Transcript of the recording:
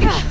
Yeah.